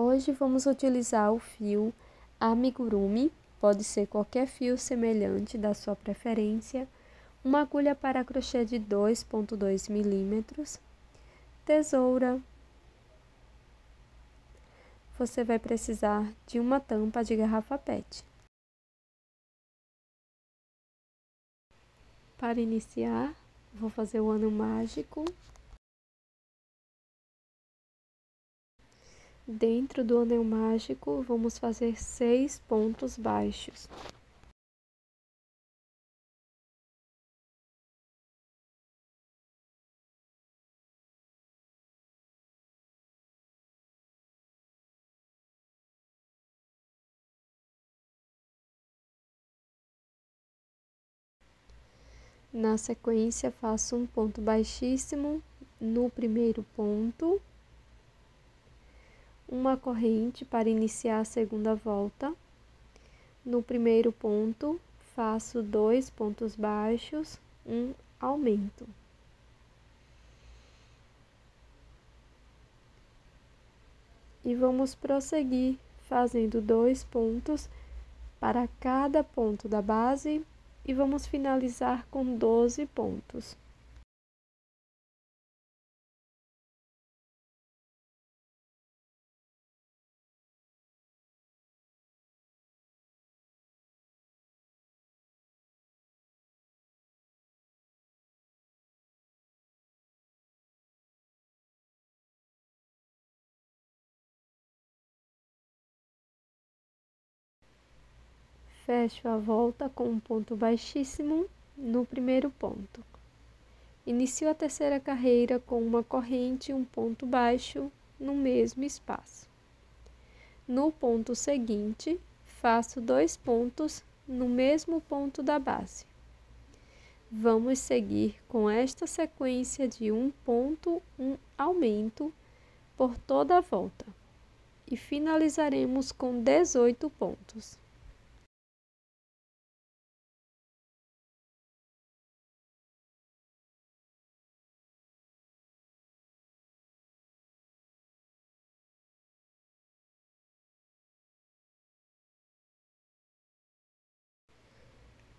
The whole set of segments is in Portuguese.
Hoje vamos utilizar o fio amigurumi, pode ser qualquer fio semelhante da sua preferência, uma agulha para crochê de 2.2 milímetros, tesoura, você vai precisar de uma tampa de garrafa PET. Para iniciar, vou fazer o ano mágico. Dentro do anel mágico, vamos fazer seis pontos baixos. Na sequência, faço um ponto baixíssimo no primeiro ponto uma corrente para iniciar a segunda volta. No primeiro ponto, faço dois pontos baixos, um aumento. E vamos prosseguir fazendo dois pontos para cada ponto da base e vamos finalizar com 12 pontos. Fecho a volta com um ponto baixíssimo no primeiro ponto. Inicio a terceira carreira com uma corrente e um ponto baixo no mesmo espaço. No ponto seguinte, faço dois pontos no mesmo ponto da base. Vamos seguir com esta sequência de um ponto, um aumento por toda a volta e finalizaremos com 18 pontos.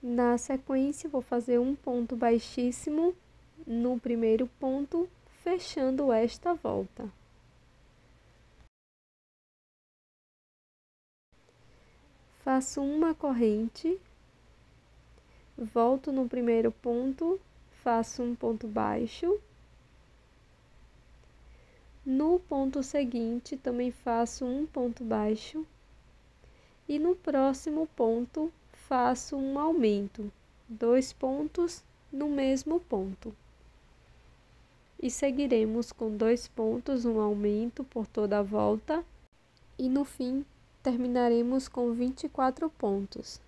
Na sequência, vou fazer um ponto baixíssimo no primeiro ponto, fechando esta volta. Faço uma corrente, volto no primeiro ponto, faço um ponto baixo. No ponto seguinte, também faço um ponto baixo. E no próximo ponto, faço um aumento, dois pontos no mesmo ponto. E seguiremos com dois pontos, um aumento por toda a volta, e no fim terminaremos com 24 pontos.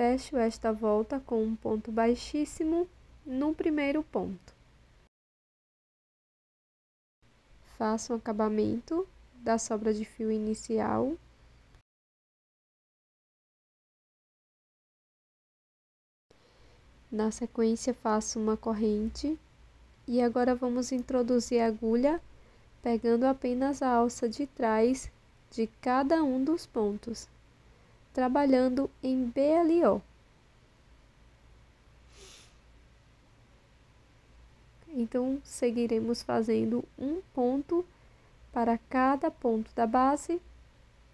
Fecho esta volta com um ponto baixíssimo no primeiro ponto. Faço um acabamento da sobra de fio inicial. Na sequência, faço uma corrente e agora vamos introduzir a agulha pegando apenas a alça de trás de cada um dos pontos trabalhando em BLO. Então, seguiremos fazendo um ponto para cada ponto da base,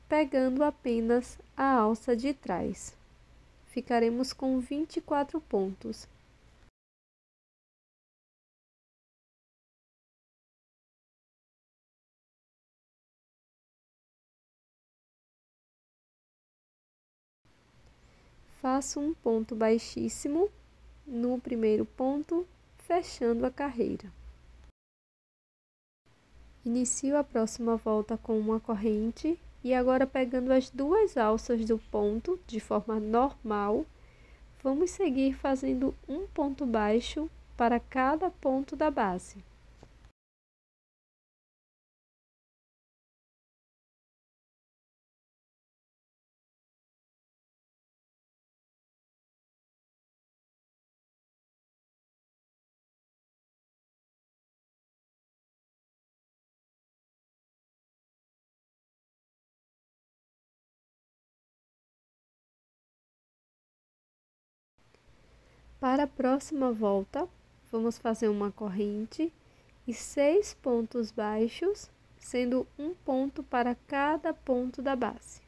pegando apenas a alça de trás. Ficaremos com 24 pontos. Faço um ponto baixíssimo no primeiro ponto, fechando a carreira. Inicio a próxima volta com uma corrente e agora pegando as duas alças do ponto de forma normal, vamos seguir fazendo um ponto baixo para cada ponto da base. Para a próxima volta, vamos fazer uma corrente e seis pontos baixos, sendo um ponto para cada ponto da base.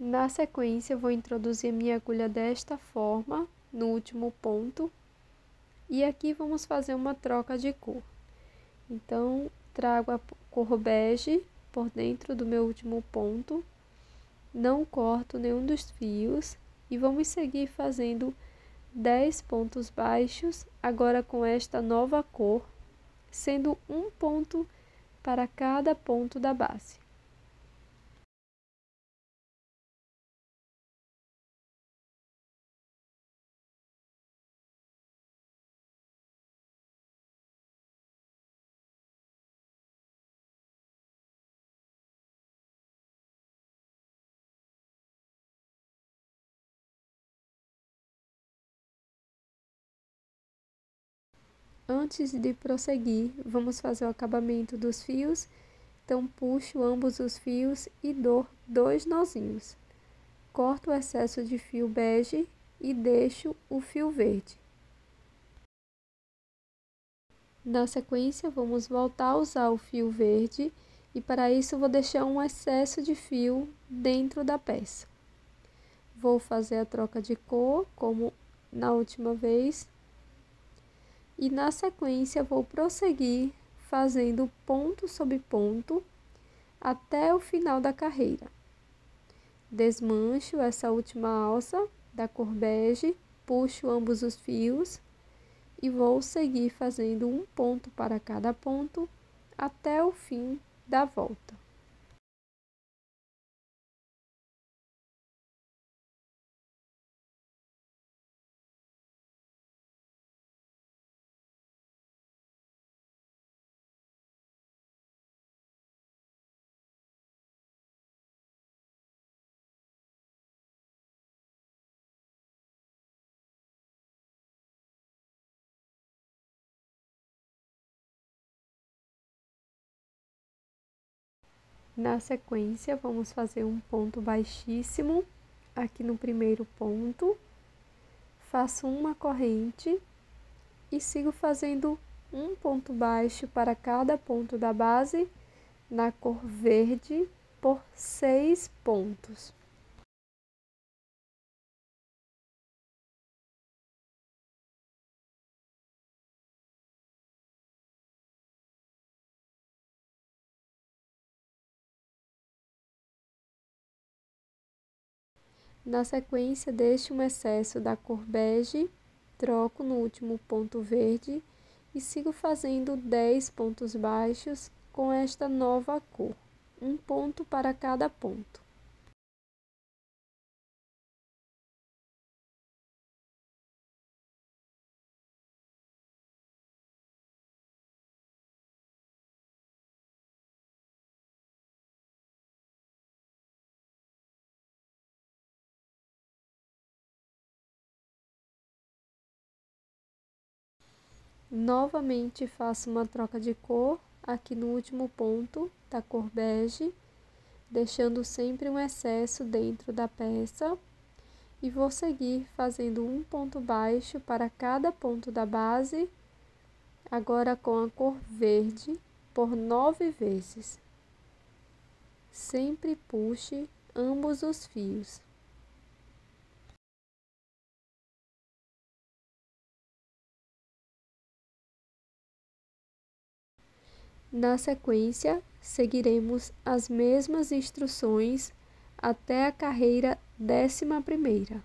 Na sequência, vou introduzir minha agulha desta forma, no último ponto, e aqui vamos fazer uma troca de cor. Então, trago a cor bege por dentro do meu último ponto, não corto nenhum dos fios e vamos seguir fazendo 10 pontos baixos, agora com esta nova cor, sendo um ponto para cada ponto da base. Antes de prosseguir, vamos fazer o acabamento dos fios. Então, puxo ambos os fios e dou dois nozinhos. Corto o excesso de fio bege e deixo o fio verde. Na sequência, vamos voltar a usar o fio verde e para isso vou deixar um excesso de fio dentro da peça. Vou fazer a troca de cor, como na última vez, e na sequência vou prosseguir fazendo ponto sobre ponto até o final da carreira. Desmancho essa última alça da cor bege, puxo ambos os fios e vou seguir fazendo um ponto para cada ponto até o fim da volta. Na sequência, vamos fazer um ponto baixíssimo aqui no primeiro ponto. Faço uma corrente e sigo fazendo um ponto baixo para cada ponto da base na cor verde por seis pontos. Na sequência, deixo um excesso da cor bege, troco no último ponto verde e sigo fazendo 10 pontos baixos com esta nova cor, um ponto para cada ponto. Novamente faço uma troca de cor aqui no último ponto da cor bege, deixando sempre um excesso dentro da peça e vou seguir fazendo um ponto baixo para cada ponto da base, agora com a cor verde por nove vezes. Sempre puxe ambos os fios. Na sequência, seguiremos as mesmas instruções até a carreira décima primeira.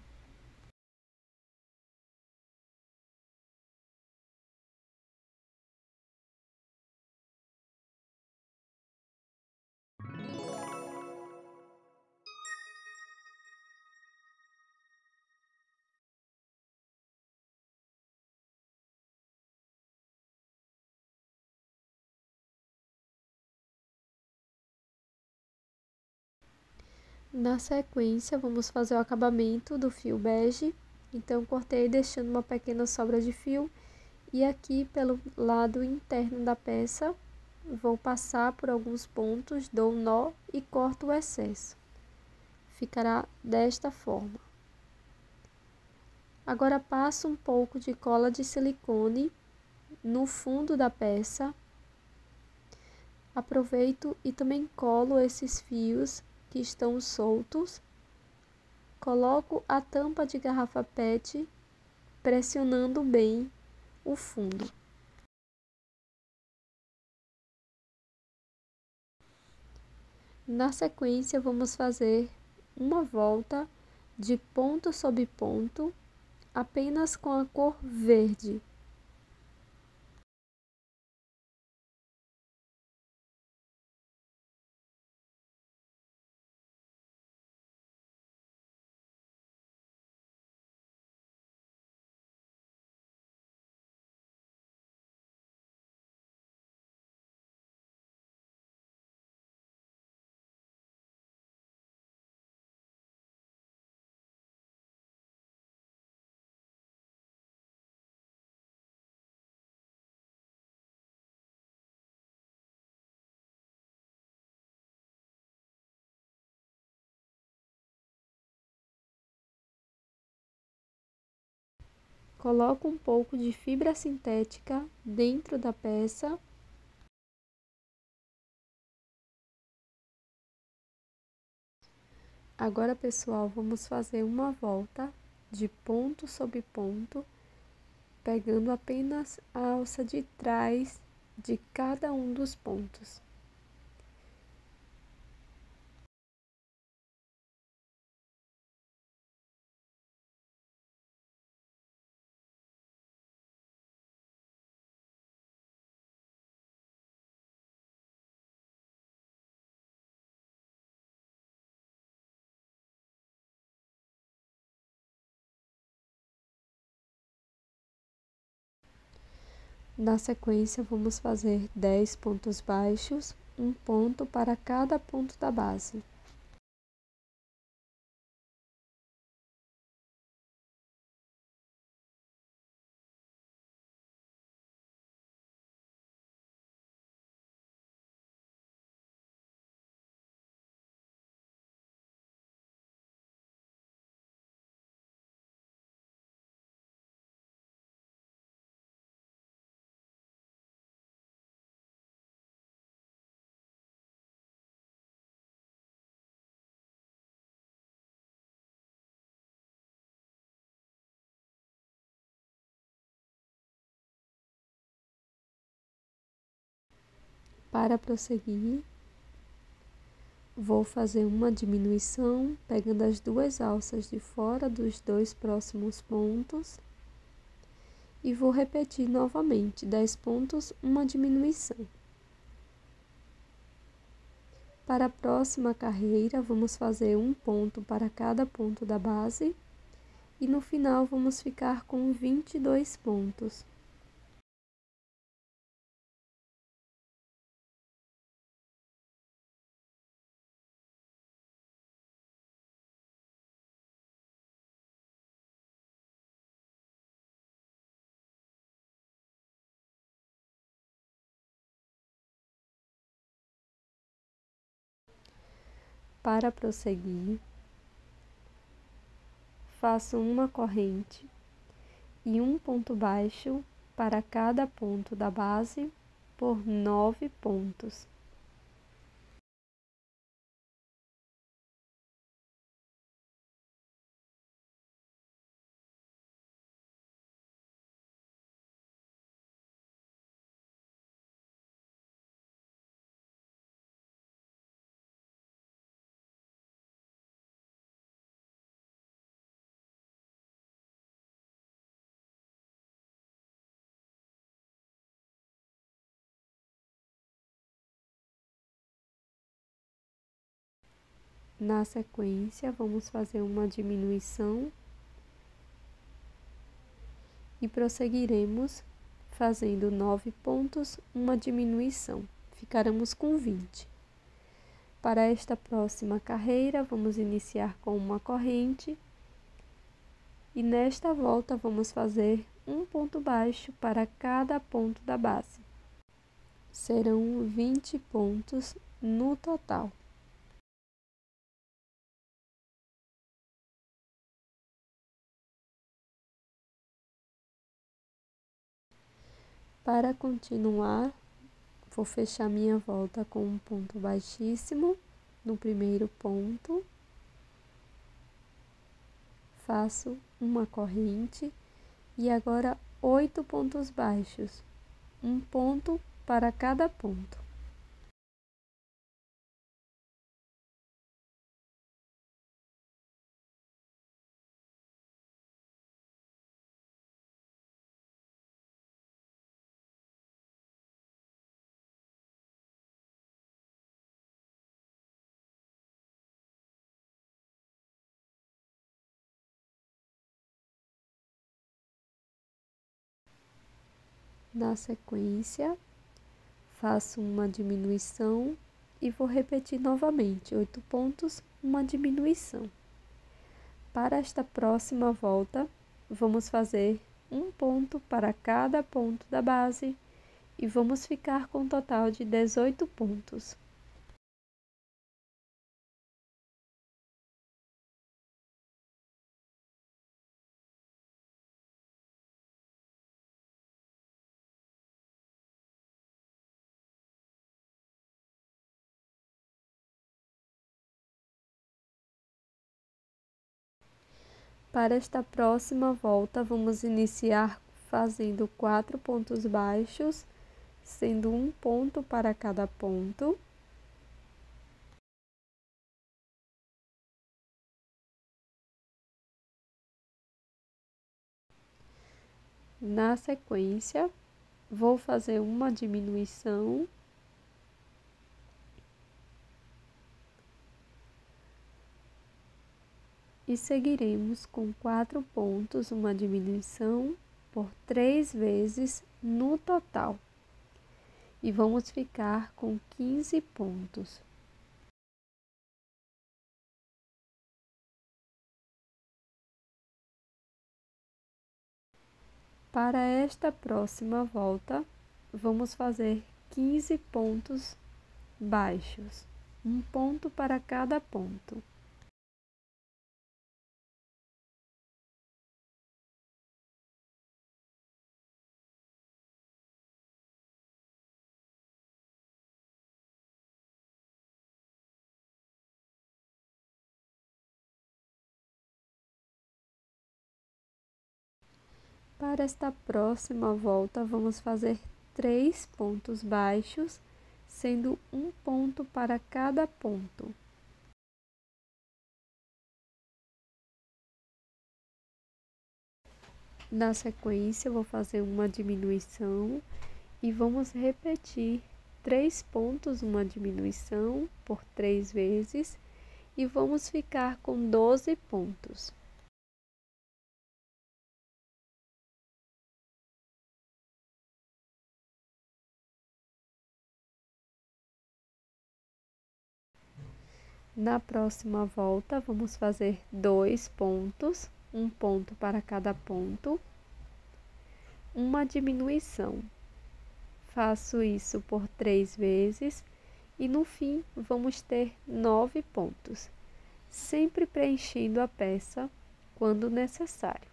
Na sequência, vamos fazer o acabamento do fio bege Então, cortei deixando uma pequena sobra de fio e aqui pelo lado interno da peça, vou passar por alguns pontos, dou um nó e corto o excesso. Ficará desta forma. Agora passo um pouco de cola de silicone no fundo da peça. Aproveito e também colo esses fios que estão soltos. Coloco a tampa de garrafa PET pressionando bem o fundo. Na sequência, vamos fazer uma volta de ponto sobre ponto, apenas com a cor verde. Coloco um pouco de fibra sintética dentro da peça. Agora, pessoal, vamos fazer uma volta de ponto sobre ponto, pegando apenas a alça de trás de cada um dos pontos. Na sequência, vamos fazer 10 pontos baixos, um ponto para cada ponto da base. Para prosseguir, vou fazer uma diminuição pegando as duas alças de fora dos dois próximos pontos e vou repetir novamente 10 pontos, uma diminuição. Para a próxima carreira, vamos fazer um ponto para cada ponto da base e no final vamos ficar com 22 pontos. Para prosseguir, faço uma corrente e um ponto baixo para cada ponto da base por nove pontos. Na sequência, vamos fazer uma diminuição e prosseguiremos fazendo nove pontos, uma diminuição. Ficaremos com 20. Para esta próxima carreira, vamos iniciar com uma corrente E nesta volta vamos fazer um ponto baixo para cada ponto da base. Serão 20 pontos no total. Para continuar, vou fechar minha volta com um ponto baixíssimo no primeiro ponto. Faço uma corrente e agora oito pontos baixos, um ponto para cada ponto. Na sequência, faço uma diminuição e vou repetir novamente oito pontos, uma diminuição. Para esta próxima volta, vamos fazer um ponto para cada ponto da base e vamos ficar com um total de 18 pontos. Para esta próxima volta, vamos iniciar fazendo quatro pontos baixos, sendo um ponto para cada ponto. Na sequência, vou fazer uma diminuição e seguiremos com quatro pontos, uma diminuição por três vezes no total. E vamos ficar com 15 pontos. Para esta próxima volta, vamos fazer 15 pontos baixos, um ponto para cada ponto. Para esta próxima volta, vamos fazer três pontos baixos, sendo um ponto para cada ponto. Na sequência, vou fazer uma diminuição e vamos repetir três pontos, uma diminuição por três vezes e vamos ficar com 12 pontos. Na próxima volta, vamos fazer dois pontos, um ponto para cada ponto, uma diminuição. Faço isso por três vezes e no fim vamos ter nove pontos, sempre preenchendo a peça quando necessário.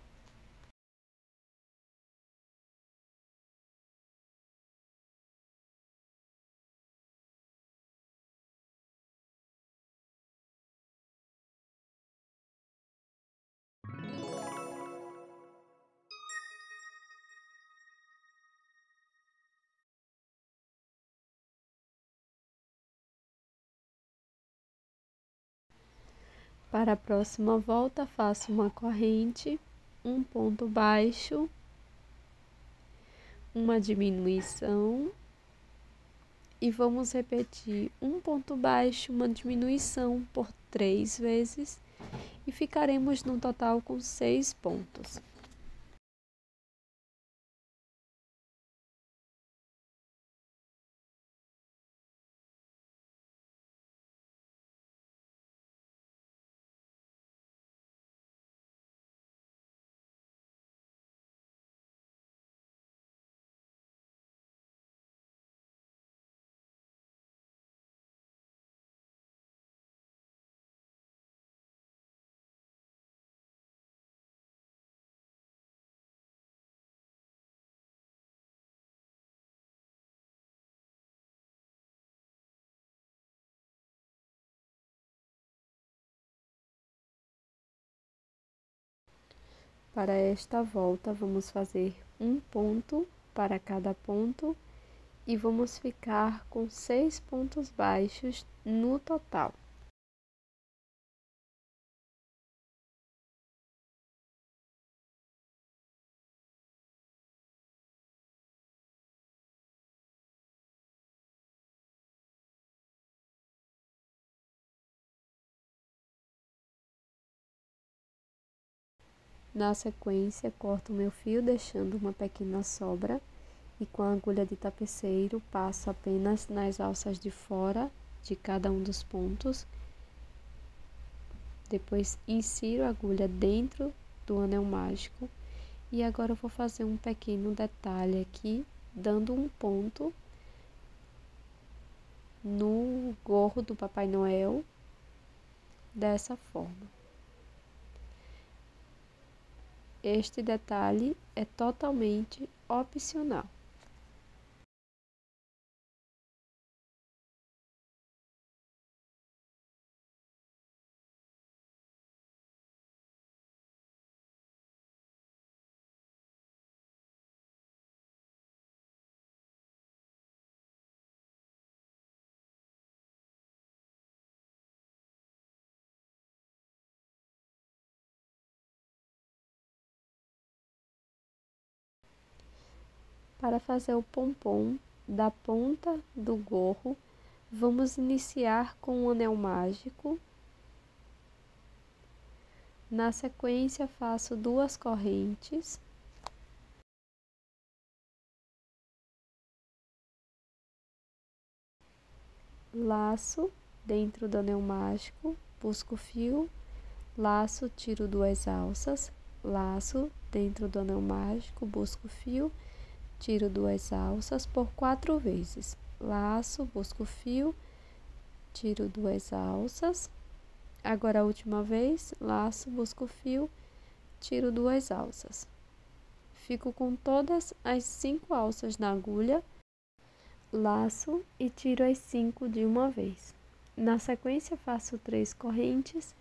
Para a próxima volta, faço uma corrente, um ponto baixo, uma diminuição e vamos repetir um ponto baixo, uma diminuição por três vezes e ficaremos no total com seis pontos. Para esta volta, vamos fazer um ponto para cada ponto e vamos ficar com seis pontos baixos no total. Na sequência, corto meu fio deixando uma pequena sobra e com a agulha de tapeceiro passo apenas nas alças de fora de cada um dos pontos. Depois insiro a agulha dentro do anel mágico e agora eu vou fazer um pequeno detalhe aqui, dando um ponto no gorro do Papai Noel dessa forma. Este detalhe é totalmente opcional. Para fazer o pompom da ponta do gorro, vamos iniciar com um anel mágico. Na sequência, faço duas correntes. Laço dentro do anel mágico, busco o fio, laço, tiro duas alças, laço dentro do anel mágico, busco o fio tiro duas alças por quatro vezes. Laço, busco o fio, tiro duas alças. Agora a última vez, laço, busco o fio, tiro duas alças. Fico com todas as cinco alças na agulha, laço e tiro as cinco de uma vez. Na sequência, faço três correntes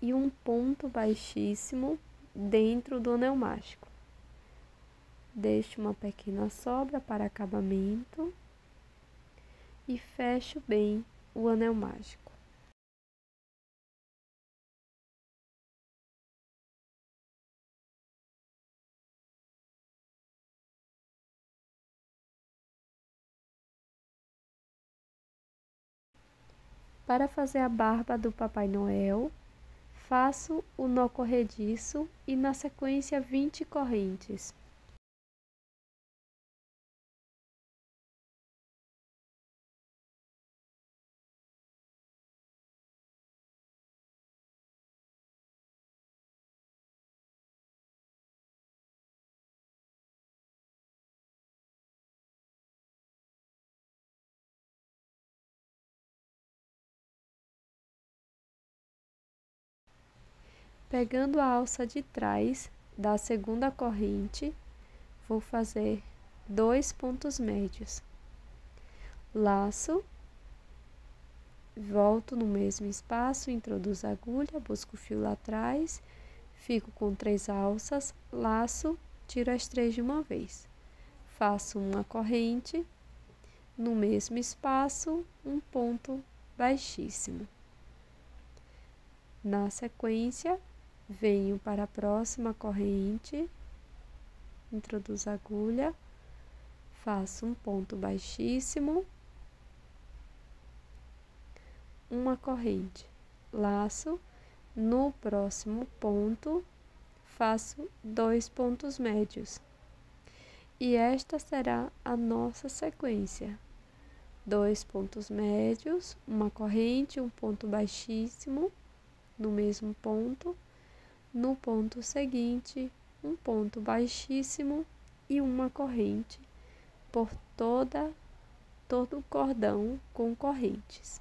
e um ponto baixíssimo dentro do anel mágico. Deixo uma pequena sobra para acabamento e fecho bem o anel mágico. Para fazer a barba do Papai Noel, faço o nó corrediço e na sequência 20 correntes. Pegando a alça de trás da segunda corrente, vou fazer dois pontos médios. Laço, volto no mesmo espaço, introduzo a agulha, busco o fio lá atrás, fico com três alças, laço, tiro as três de uma vez. Faço uma corrente, no mesmo espaço, um ponto baixíssimo. Na sequência, venho para a próxima corrente, introduzo a agulha, faço um ponto baixíssimo, uma corrente, laço, no próximo ponto, faço dois pontos médios. E esta será a nossa sequência. Dois pontos médios, uma corrente, um ponto baixíssimo no mesmo ponto no ponto seguinte, um ponto baixíssimo e uma corrente por toda todo o cordão com correntes.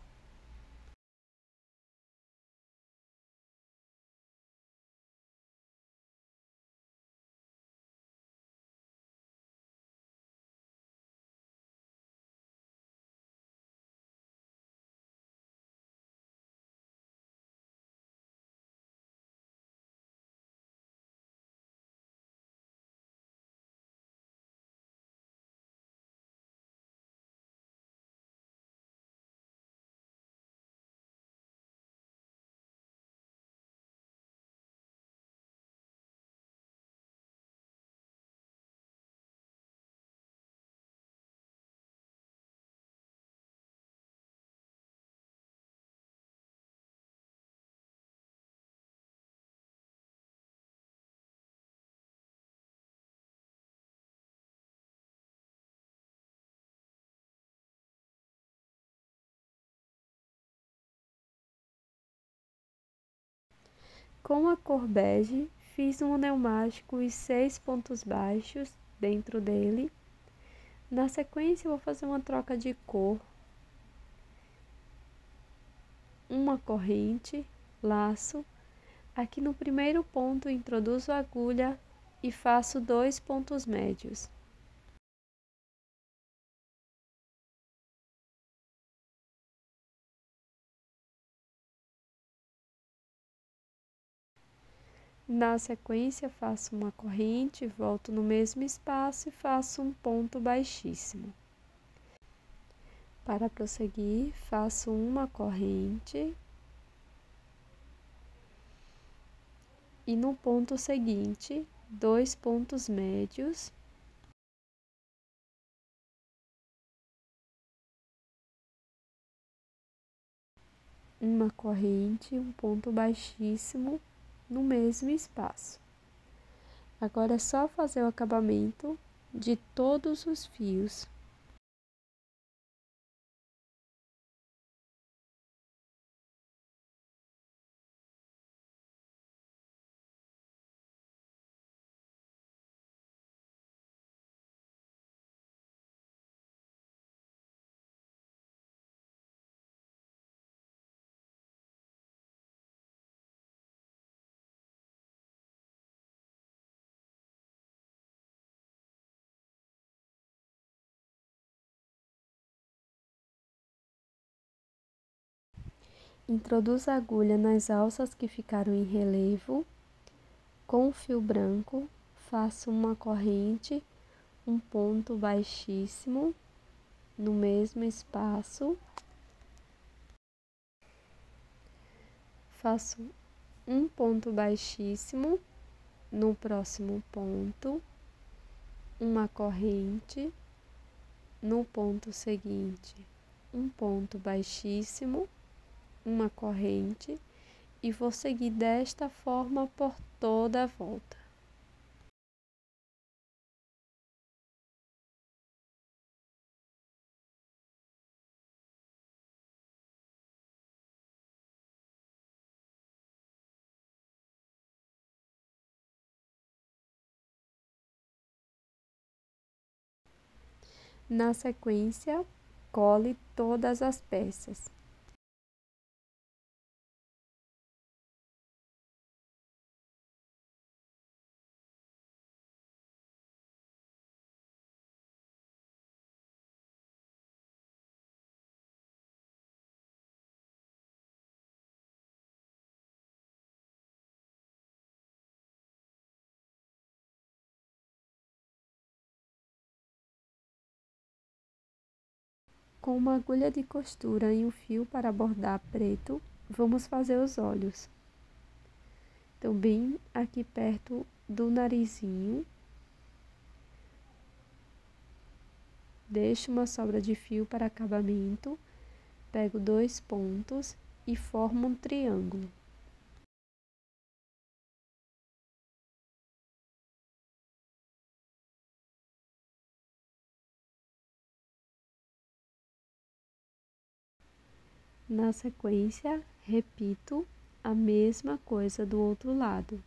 Com a cor bege, fiz um anel mágico e seis pontos baixos dentro dele. Na sequência, vou fazer uma troca de cor. Uma corrente, laço. Aqui no primeiro ponto, introduzo a agulha e faço dois pontos médios. Na sequência, faço uma corrente, volto no mesmo espaço e faço um ponto baixíssimo. Para prosseguir, faço uma corrente e no ponto seguinte, dois pontos médios. Uma corrente, um ponto baixíssimo no mesmo espaço. Agora é só fazer o acabamento de todos os fios. Introduza a agulha nas alças que ficaram em relevo. Com o fio branco, faça uma corrente, um ponto baixíssimo no mesmo espaço. Faço um ponto baixíssimo no próximo ponto, uma corrente no ponto seguinte, um ponto baixíssimo uma corrente e vou seguir desta forma por toda a volta. Na sequência, cole todas as peças. Com uma agulha de costura e um fio para bordar preto, vamos fazer os olhos. Então, bem aqui perto do narizinho, deixo uma sobra de fio para acabamento, pego dois pontos e formo um triângulo. Na sequência, repito a mesma coisa do outro lado.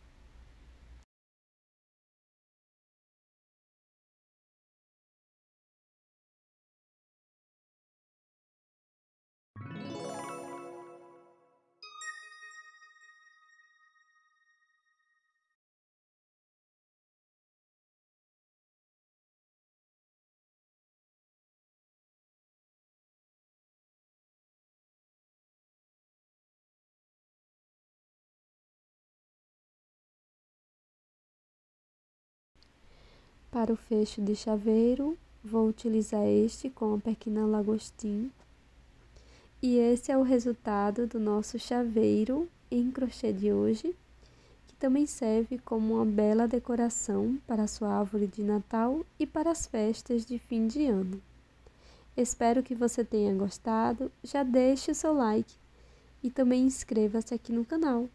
Para o fecho de chaveiro, vou utilizar este com a pequena lagostim. E esse é o resultado do nosso chaveiro em crochê de hoje, que também serve como uma bela decoração para a sua árvore de Natal e para as festas de fim de ano. Espero que você tenha gostado, já deixe o seu like e também inscreva-se aqui no canal.